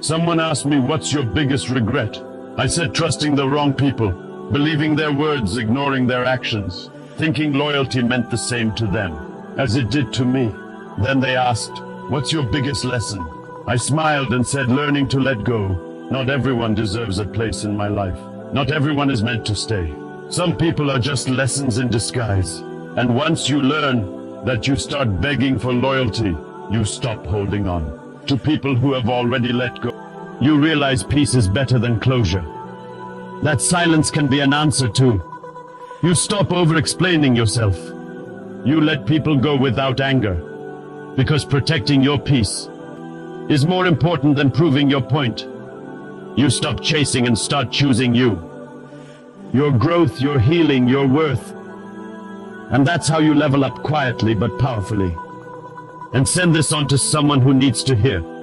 Someone asked me, what's your biggest regret? I said trusting the wrong people, believing their words, ignoring their actions, thinking loyalty meant the same to them, as it did to me. Then they asked, what's your biggest lesson? I smiled and said, learning to let go. Not everyone deserves a place in my life. Not everyone is meant to stay. Some people are just lessons in disguise. And once you learn that you start begging for loyalty, you stop holding on to people who have already let go. You realize peace is better than closure. That silence can be an answer too. You stop over-explaining yourself. You let people go without anger. Because protecting your peace is more important than proving your point. You stop chasing and start choosing you. Your growth, your healing, your worth. And that's how you level up quietly but powerfully and send this on to someone who needs to hear.